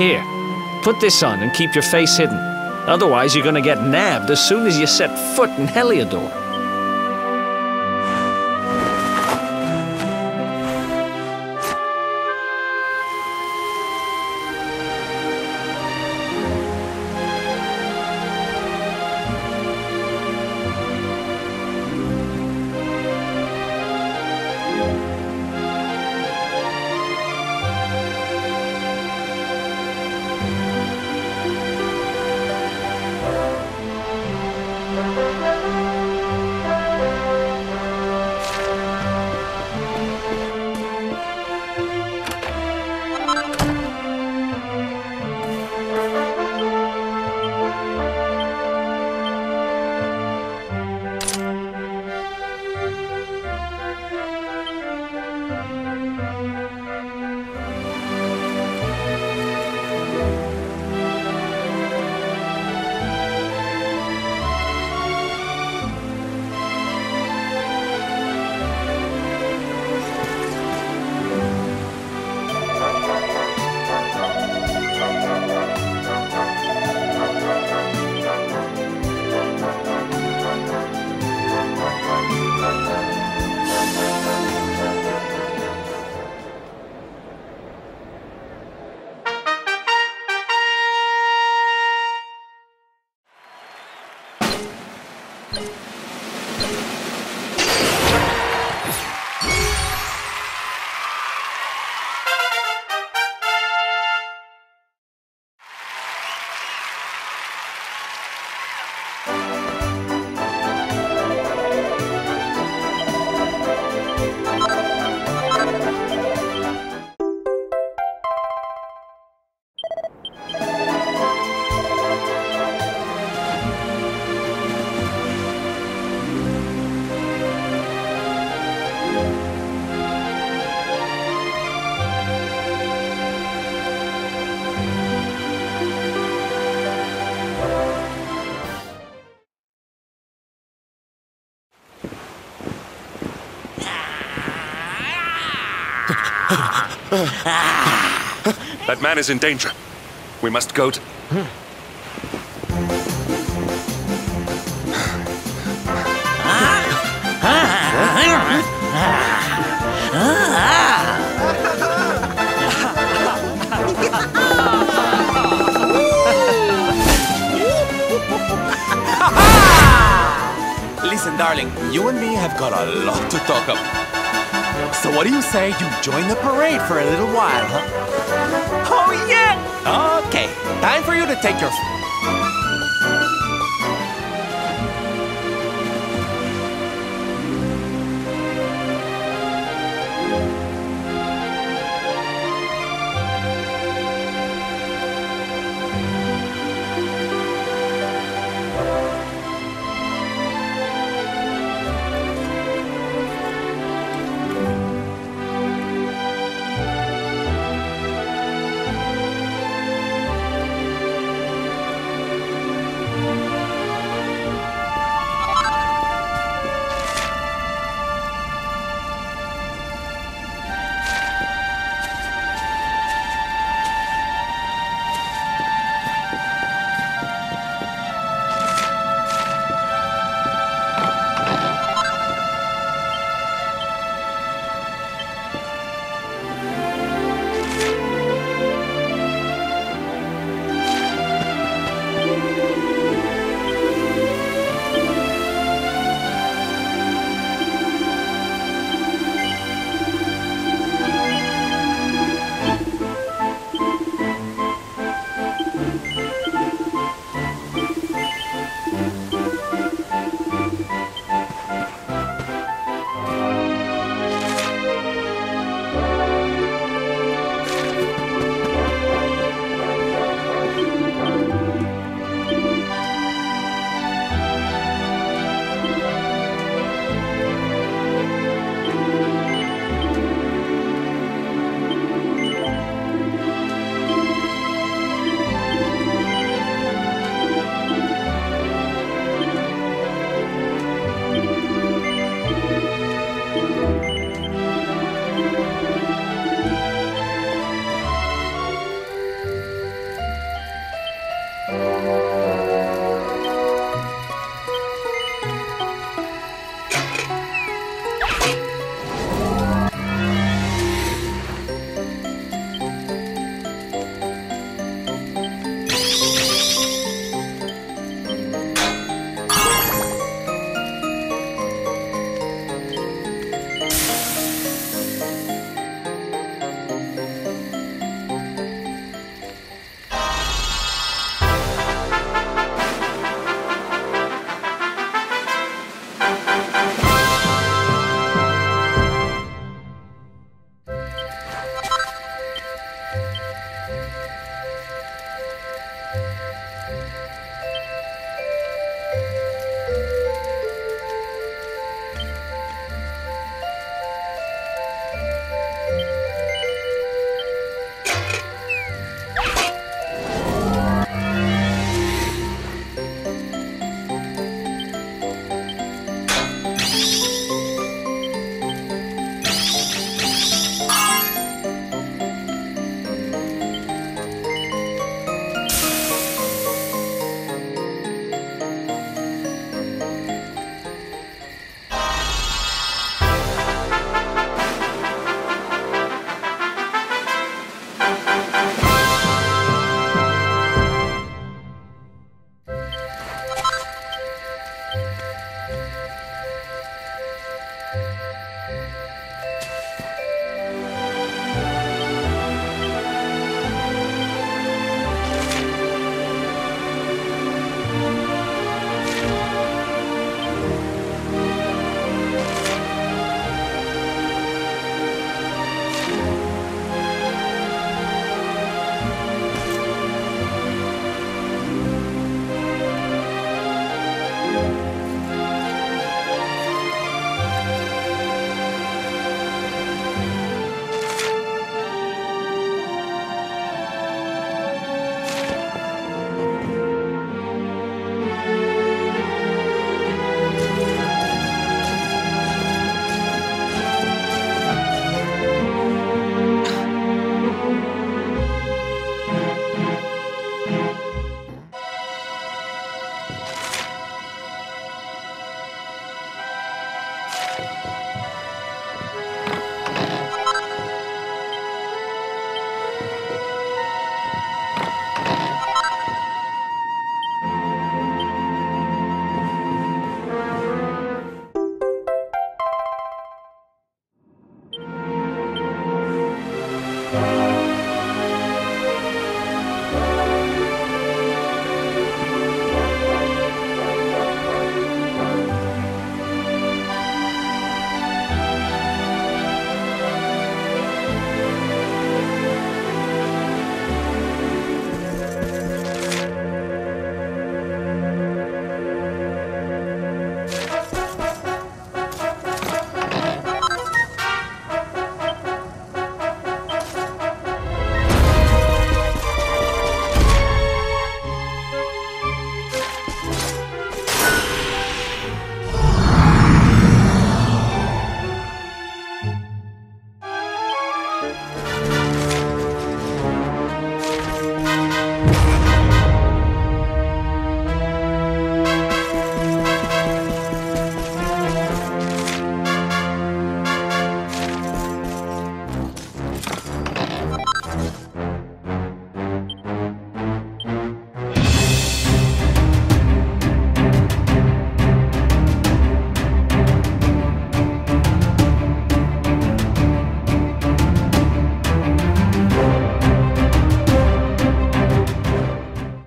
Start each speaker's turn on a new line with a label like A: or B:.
A: Here, put this on and keep your face hidden. Otherwise, you're gonna get nabbed as soon as you set foot in Heliodor.
B: That man is in danger. We must go to.
C: Listen, darling, you and me have got a lot to talk about. So what do you say you join the parade for a little while, huh? Oh, yeah! Okay, time for you to take your...